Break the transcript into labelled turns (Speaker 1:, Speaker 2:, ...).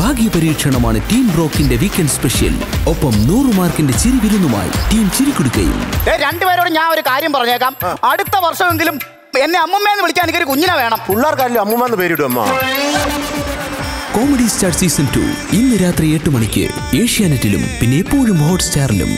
Speaker 1: ഭാഗ്യ പരീക്ഷണമാണ് team ബ്രോക്കിന്റെ weekend special ഒപ്പം നൂറ് മാർക്കിന്റെ ചിരിവിരുന്നുമായി ടീം ചിരിക്കുടുക്കയും
Speaker 2: ഏ രണ്ടുപേരോട് ഞാൻ ഒരു കാര്യം പറഞ്ഞേക്കാം. അടുത്ത വർഷമെങ്കിലും എന്നെ അമ്മമ്മേന്ന് വിളിക്കാൻ എനിക്കൊരു കുഞ്ഞിനെ വേണം.
Speaker 3: പിള്ളേർക്കാരിലും അമ്മൂമ്മന്ന് പേരിടും അമ്മ?
Speaker 1: കോമഡി സ്റ്റാർ സീസൺ ടു ഇന്ന് രാത്രി എട്ട് മണിക്ക് ഏഷ്യാനെറ്റിലും പിന്നെ എപ്പോഴും ഹോട്ട്സ്റ്റാറിലും